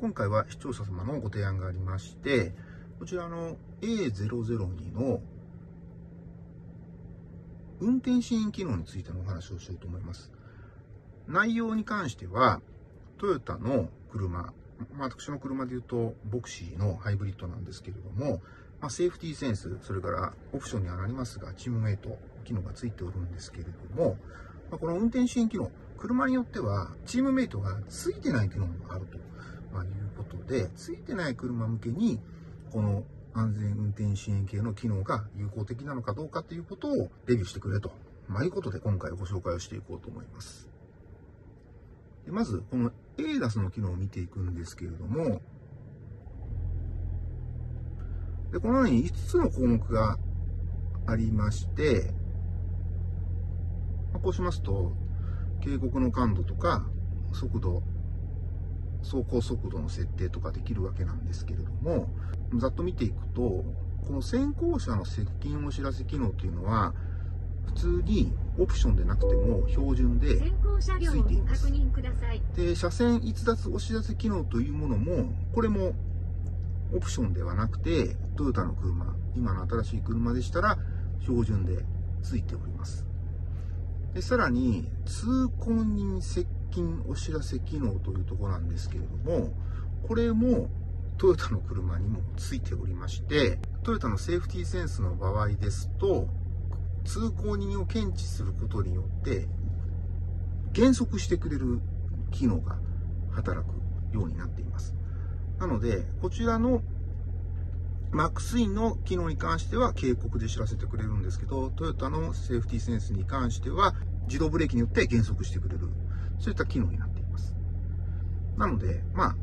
今回は視聴者様のご提案がありまして、こちらの A002 の運転支援機能についてのお話をしようと思います。内容に関しては、トヨタの車、まあ、私の車で言うと、ボクシーのハイブリッドなんですけれども、まあ、セーフティーセンス、それからオプションにはなりますが、チームメイト機能がついておるんですけれども、まあ、この運転支援機能、車によってはチームメイトがついてない機能もあると、まあいうことで、ついてない車向けに、この安全運転支援系の機能が有効的なのかどうかということをレビューしてくれと、まあ、いうことで今回ご紹介をしていこうと思います。でまず、この ADAS の機能を見ていくんですけれども、でこのように5つの項目がありまして、まあ、こうしますと、警告の感度とか、速度、走行速度の設定とかできるわけなんですけれども、ざっと見ていくと、この先行車の接近お知らせ機能というのは、普通にオプションでなくても標準でついています。で、車線逸脱お知らせ機能というものも、これもオプションではなくて、トヨタの車、今の新しい車でしたら標準でついております。でさらに、通行人接近お知らせ機能というとこなんですけれども、これもトヨタの車にもついておりまして、トヨタのセーフティーセンスの場合ですと、通行人を検知することによって、減速してくれる機能が働くようになっています。なので、こちらのマックスインの機能に関しては警告で知らせてくれるんですけど、トヨタのセーフティーセンスに関しては自動ブレーキによって減速してくれる、そういった機能になっています。なので、まあ、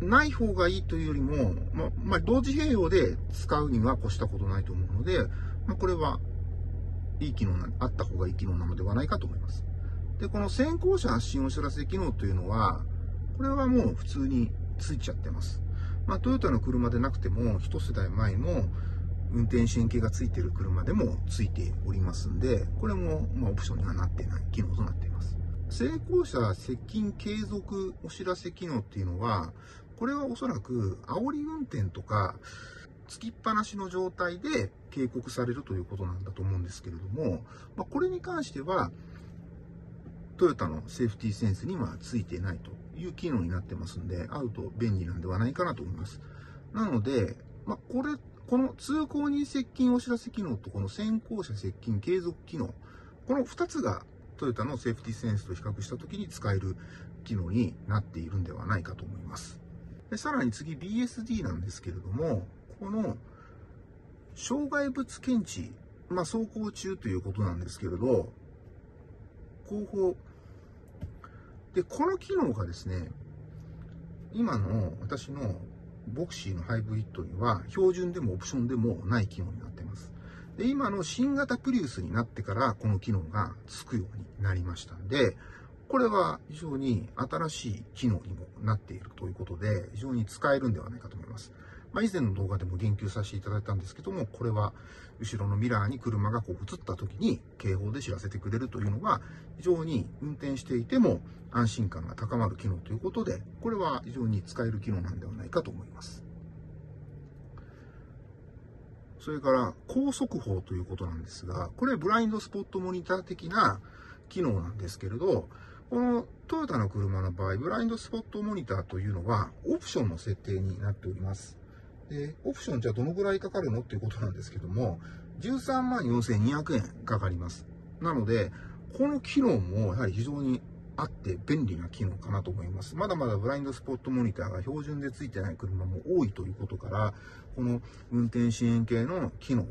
ない方がいいというよりも、まあ、まあ、同時併用で使うには越したことないと思うので、まあ、これはいい機能な、あった方がいい機能なのではないかと思います。で、この先行者発信お知らせ機能というのは、これはもう普通についちゃってます。まあ、トヨタの車でなくても、一世代前の運転支援系がついている車でもついておりますんで、これも、まオプションにはなってない機能となっています。成功者接近継続お知らせ機能っていうのは、これはおそらく煽り運転とか、つきっぱなしの状態で警告されるということなんだと思うんですけれども、まあ、これに関しては、トヨタのセーフティーセンスにはついてないという機能になってますんで、会うと便利なんではないかなと思います。なので、まあ、これ、この通行人接近お知らせ機能とこの先行者接近継続機能、この2つがトヨタのセーフティセンスと比較したときに使える機能になっているんではないかと思います。でさらに次 BSD なんですけれども、この障害物検知、まあ、走行中ということなんですけれど、後方で、この機能がですね、今の私のボクシーのハイブリッドには標準でもオプションでもない機能になっています。で、今の新型プリウスになってからこの機能がつくようになりましたんで、これは非常に新しい機能にもなっているということで、非常に使えるんではないかと思います。まあ、以前の動画でも言及させていただいたんですけども、これは後ろのミラーに車がこう映った時に警報で知らせてくれるというのは、非常に運転していても安心感が高まる機能ということで、これは非常に使える機能なんではないかと思います。それから高速報ということなんですが、これブラインドスポットモニター的な機能なんですけれど、このトヨタの車の場合、ブラインドスポットモニターというのはオプションの設定になっております。で、オプションじゃあどのぐらいかかるのっていうことなんですけども、13万4200円かかります。なので、この機能もやはり非常にあって便利な機能かなと思います。まだまだブラインドスポットモニターが標準でついてない車も多いということから、この運転支援系の機能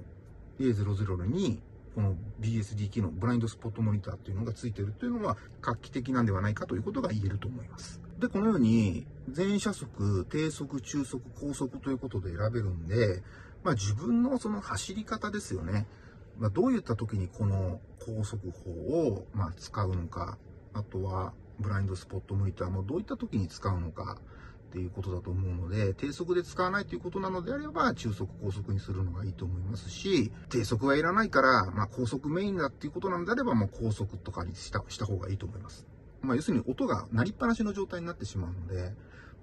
A00 にこの BSD 機能、ブラインドスポットモニターっていうのがついてるというのは画期的なんではないかということが言えると思います。で、このように全車速、低速、中速、高速ということで選べるんで、まあ自分のその走り方ですよね。まあ、どういった時にこの高速法をま使うのか、あとはブラインドスポットモニターもどういった時に使うのか、っていうことだと思うので、低速で使わないということなのであれば、中速、高速にするのがいいと思いますし、低速はいらないから、まあ、高速メインだっていうことなんであれば、もう高速とかにしたした方がいいと思います。まあ、要するに音が鳴りっぱなしの状態になってしまうので、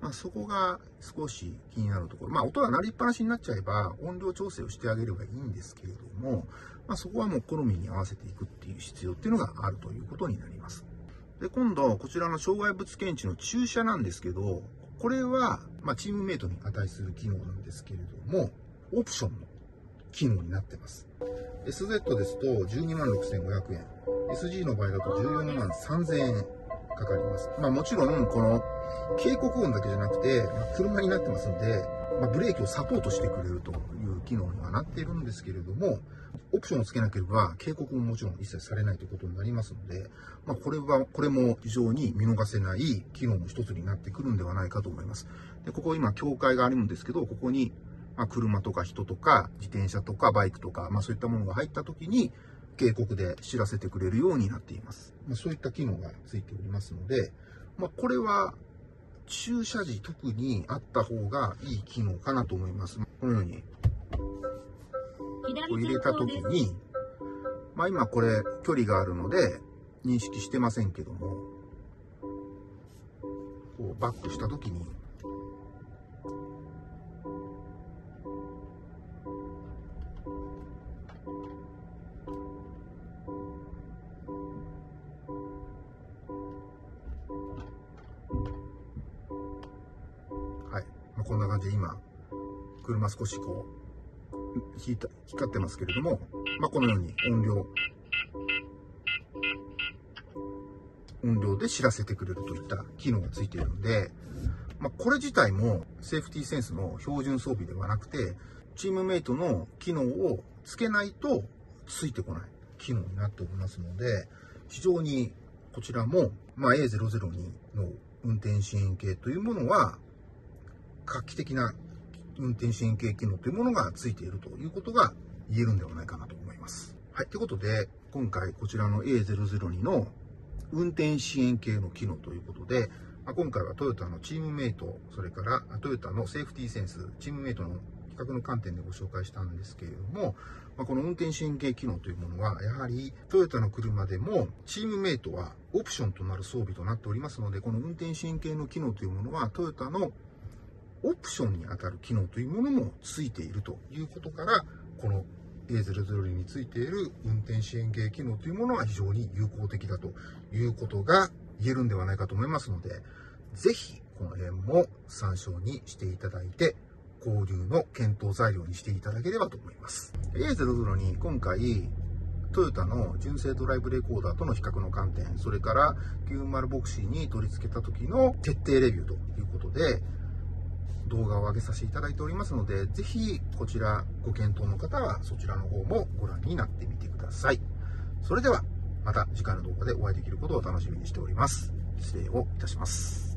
まあ、そこが少し気になるところ。まあ、音が鳴りっぱなしになっちゃえば、音量調整をしてあげればいいんですけれども、まあ、そこはもう好みに合わせていくっていう必要っていうのがあるということになります。で、今度、こちらの障害物検知の注射なんですけど、これは、まあ、チームメイトに値する機能なんですけれども、オプションの機能になってます。SZ ですと12万6500円。SG の場合だと14万3000円かかります。まあもちろん、この警告音だけじゃなくて、まあ、車になってますんで、まあ、ブレーキをサポートしてくれるという機能にはなっているんですけれども、オプションをつけなければ警告ももちろん一切されないということになりますので、まあ、これは、これも非常に見逃せない機能の一つになってくるんではないかと思います。で、ここ今境界があるんですけど、ここに、ま車とか人とか自転車とかバイクとか、まあそういったものが入った時に、警告で知らせてくれるようになっています。まあ、そういった機能がついておりますので、まあ、これは駐車時特にあった方がいい機能かなと思います。このように、こう入れた時に、まあ今これ距離があるので認識してませんけども、こうバックした時に、まあ、こんな感じで今、車少しこう、引いた、光ってますけれども、まあ、このように音量、音量で知らせてくれるといった機能がついているので、まあ、これ自体もセーフティーセンスの標準装備ではなくて、チームメイトの機能をつけないとついてこない機能になっておりますので、非常にこちらも、まあ、A002 の運転支援系というものは、画期的な運転支援系機能というものがついているということが言えるんではないかなと思います。はい。ということで、今回こちらの A002 の運転支援系の機能ということで、まあ、今回はトヨタのチームメイト、それからトヨタのセーフティーセンス、チームメイトの比較の観点でご紹介したんですけれども、ま、この運転支援系機能というものは、やはりトヨタの車でもチームメイトはオプションとなる装備となっておりますので、この運転支援系の機能というものはトヨタのオプションに当たる機能というものもついているということから、この A002 についている運転支援系機能というものは非常に有効的だということが言えるんではないかと思いますので、ぜひこの辺も参照にしていただいて、交流の検討材料にしていただければと思います。A002 今回、トヨタの純正ドライブレコーダーとの比較の観点、それから90ボクシーに取り付けた時の徹底レビューということで、動画を上げさせていただいておりますので、ぜひこちらご検討の方はそちらの方もご覧になってみてください。それではまた次回の動画でお会いできることを楽しみにしております。失礼をいたします。